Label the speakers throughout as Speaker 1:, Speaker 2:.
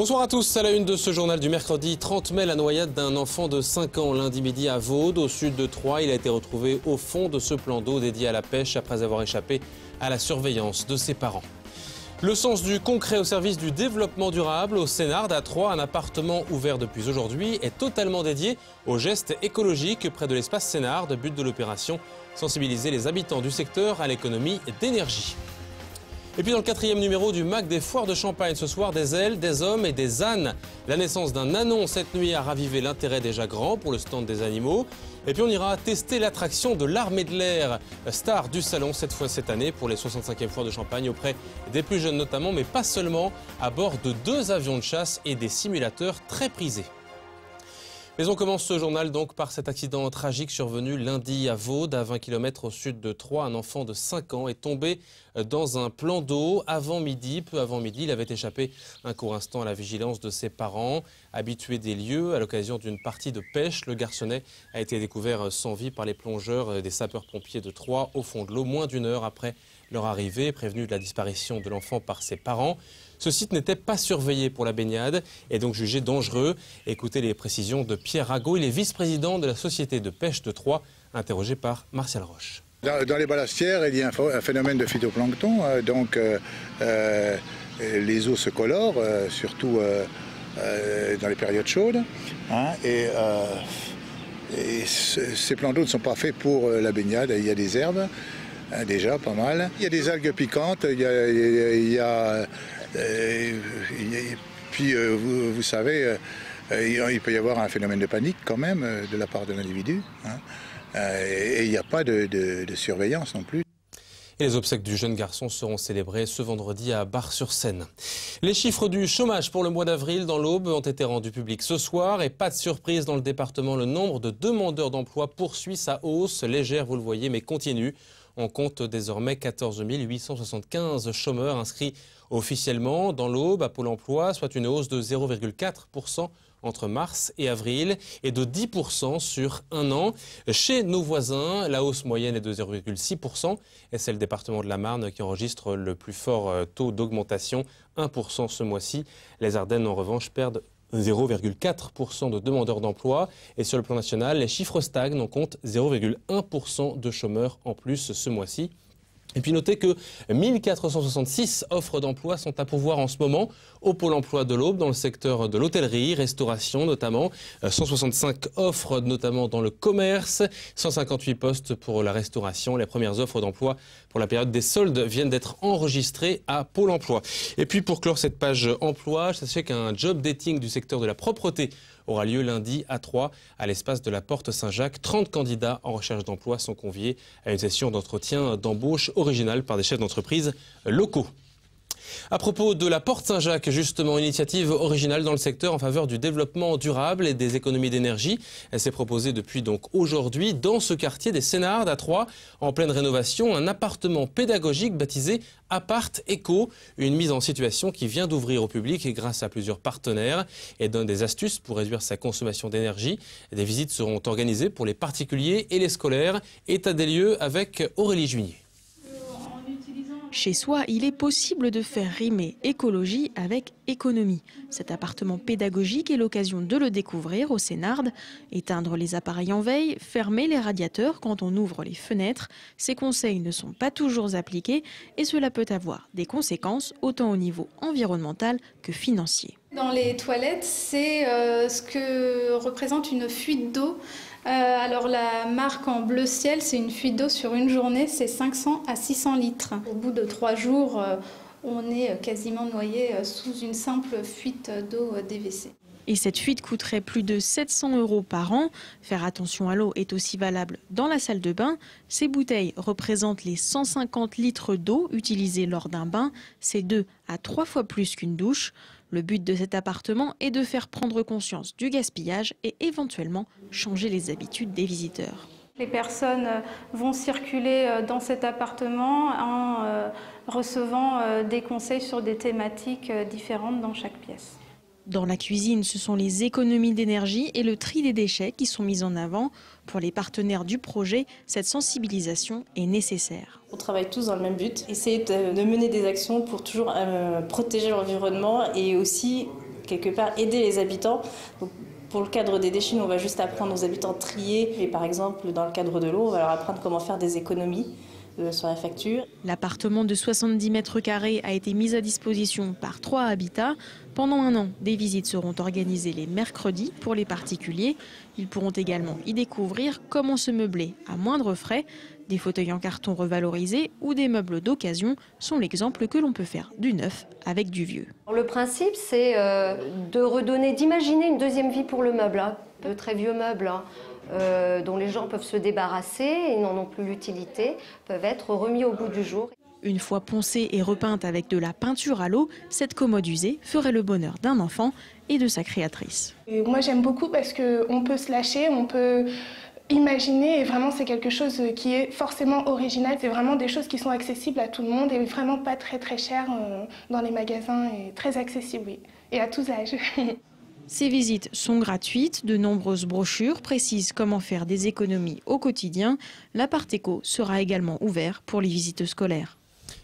Speaker 1: Bonsoir à tous. À la une de ce journal du mercredi 30 mai, la noyade d'un enfant de 5 ans lundi midi à Vaud, au sud de Troyes. Il a été retrouvé au fond de ce plan d'eau dédié à la pêche après avoir échappé à la surveillance de ses parents. Le sens du concret au service du développement durable au Sénard à Troyes, un appartement ouvert depuis aujourd'hui est totalement dédié aux gestes écologiques près de l'espace Sénard. But de l'opération, sensibiliser les habitants du secteur à l'économie d'énergie. Et puis dans le quatrième numéro du MAC des foires de Champagne, ce soir, des ailes, des hommes et des ânes. La naissance d'un anon cette nuit a ravivé l'intérêt déjà grand pour le stand des animaux. Et puis on ira tester l'attraction de l'armée de l'air, star du salon cette fois cette année pour les 65e foires de Champagne auprès des plus jeunes notamment, mais pas seulement, à bord de deux avions de chasse et des simulateurs très prisés. Mais on commence ce journal donc par cet accident tragique survenu lundi à Vaud, à 20 km au sud de Troyes. Un enfant de 5 ans est tombé dans un plan d'eau avant midi. Peu avant midi, il avait échappé un court instant à la vigilance de ses parents. Habitué des lieux, à l'occasion d'une partie de pêche, le garçonnet a été découvert sans vie par les plongeurs des sapeurs-pompiers de Troyes au fond de l'eau, moins d'une heure après leur arrivée, prévenu de la disparition de l'enfant par ses parents. Ce site n'était pas surveillé pour la baignade et donc jugé dangereux. Écoutez les précisions de Pierre Rago, il est vice-président de la Société de pêche de Troyes, interrogé par Martial Roche.
Speaker 2: Dans, les balastières, il y a un, phénomène de phytoplancton, euh, donc euh, euh, les eaux se colorent, surtout dans les périodes chaudes. Hein, et, ces plans d'eau ne sont pas faits pour la baignade, il y a des herbes. Hein, déjà pas mal. Il y a des algues piquantes, il y a et, puis, euh, vous, savez, euh, il peut y avoir un phénomène de panique quand même euh, de la part de l'individu. Hein. et il n'y a pas de, surveillance non plus.
Speaker 1: Et les obsèques du jeune garçon seront célébrées ce vendredi à Bar-sur-Seine. Les chiffres du chômage pour le mois d'avril dans l'Aube ont été rendus publics ce soir et pas de surprise dans le département, le nombre de demandeurs d'emploi poursuit sa hausse, légère vous le voyez mais continue. On compte désormais 14 875 chômeurs inscrits officiellement dans l'Aube à Pôle emploi, soit une hausse de 0,4% entre mars et avril et de 10% sur un an. Chez nos voisins, la hausse moyenne est de 0,6% et c'est le département de la Marne qui enregistre le plus fort euh, taux d'augmentation, 1% ce mois-ci. Les Ardennes, en revanche, perdent 0,4% de demandeurs d'emploi. Et sur le plan national, les chiffres stagnent. On compte 0,1% de chômeurs en plus ce mois-ci. Et puis notez que 1466 offres d'emploi sont à pourvoir en ce moment au Pôle emploi de l'Aube dans le secteur de l'hôtellerie, restauration notamment. 165 euh, offres notamment dans le commerce, 158 postes pour la restauration. Les premières offres d'emploi pour la période des soldes viennent d'être enregistrées à Pôle emploi. Et puis pour clore cette page emploi, sachez qu'un job dating du secteur de la propreté aura lieu lundi à 3 à l'espace de la Porte Saint-Jacques. 30 candidats en recherche d'emploi sont conviés à une session d'entretien d'embauche originale par des chefs d'entreprise locaux. À propos de la Porte Saint-Jacques, justement, initiative originale dans le secteur en faveur du développement durable et des économies d'énergie. Elle s'est proposée depuis donc aujourd'hui dans ce quartier des Sénards à Troyes, en pleine rénovation, un appartement pédagogique baptisé Apart Eco, une mise en situation qui vient d'ouvrir au public grâce à plusieurs partenaires et donne des astuces pour réduire sa consommation d'énergie. Des visites seront organisées pour les particuliers et les scolaires. État des lieux avec Aurélie Juigné.
Speaker 3: Chez soi, il est possible de faire rimer écologie avec économie. Cet appartement pédagogique est l'occasion de le découvrir au Sénard. Éteindre les appareils en veille, fermer les radiateurs quand on ouvre les fenêtres. Ces conseils ne sont pas toujours appliqués et cela peut avoir des conséquences autant au niveau environnemental que financier.
Speaker 4: Dans les toilettes, c'est euh, ce que représente une fuite d'eau alors la marque en bleu ciel, c'est une fuite d'eau sur une journée, c'est 500 à 600 litres. Au bout de trois jours, euh, on est quasiment noyé euh, sous une simple fuite d'eau DVC.
Speaker 3: Et cette fuite coûterait plus de 700 euros par an. Faire attention à l'eau est aussi valable dans la salle de bain. Ces bouteilles représentent les 150 litres d'eau utilisés lors d'un bain. C'est deux à trois fois plus qu'une douche. Le but de cet appartement est de faire prendre conscience du gaspillage et éventuellement changer les habitudes des visiteurs.
Speaker 4: Les personnes euh, vont circuler euh, dans cet appartement en euh, recevant des conseils sur des thématiques différentes dans chaque pièce.
Speaker 3: Dans la cuisine, ce sont les économies d'énergie et le tri des déchets qui sont mis en avant. Pour les partenaires du projet, cette sensibilisation est nécessaire.
Speaker 5: On travaille tous dans le même but, essayer de mener des actions pour toujours euh, protéger l'environnement et aussi quelque part aider les habitants. pour le cadre des déchets, on va juste apprendre aux habitants de trier. Et par exemple, dans le cadre de l'eau, on va leur apprendre comment faire des économies euh, sur la facture.
Speaker 3: L'appartement de 70 mètres carrés a été mis à disposition par trois habitats. Pendant un an, des visites seront organisées les mercredis pour les particuliers. Ils pourront également y découvrir comment se meubler à moindre frais. Des fauteuils en carton revalorisés ou des meubles d'occasion sont l'exemple que l'on peut faire du neuf avec du vieux.
Speaker 6: Le principe, c'est euh, de redonner, d'imaginer une deuxième vie pour le meuble. Hein. De très vieux meubles hein, euh, dont les gens peuvent se débarrasser et n'en ont plus l'utilité, peuvent être remis au bout du jour.
Speaker 3: Une fois poncée et repeinte avec de la peinture à l'eau, cette commode usée ferait le bonheur d'un enfant et de sa créatrice.
Speaker 7: moi j'aime beaucoup parce qu'on peut se lâcher, on peut imaginer et vraiment c'est quelque chose qui est forcément original. C'est vraiment des choses qui sont accessibles à tout le monde et vraiment pas très très chères euh, dans les magasins et très accessibles, oui. Et à tous âges.
Speaker 3: Ces visites sont gratuites. De nombreuses brochures précisent comment faire des économies au quotidien. L'appart éco sera également ouvert pour les visites scolaires.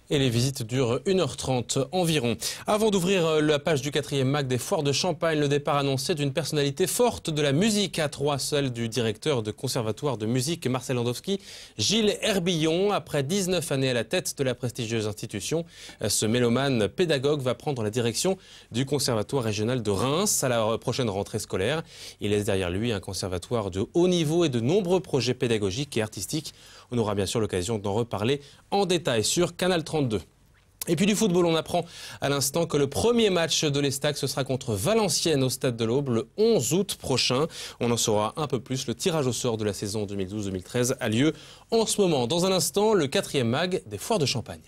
Speaker 1: Et les visites durent 1h30 environ. Avant d'ouvrir euh, la page du quatrième MAC des foires de Champagne, le départ annoncé d'une personnalité forte de la musique à trois, celle du directeur de conservatoire de musique Marcel Landowski, Gilles Herbillon. Après 19 années à la tête de la prestigieuse institution, euh, ce mélomane pédagogue va prendre la direction du conservatoire régional de Reims à la prochaine rentrée scolaire. Il laisse derrière lui un conservatoire de haut niveau et de nombreux projets pédagogiques et artistiques. On aura bien sûr l'occasion d'en reparler en détail sur Canal 30. Et puis du football, on apprend à l'instant que le premier match de l'Estac, ce sera contre Valenciennes au Stade de l'Aube le 11 août prochain. On en saura un peu plus. Le tirage au sort de la saison 2012-2013 a lieu en ce moment. Dans un instant, le quatrième mag des foires de Champagne.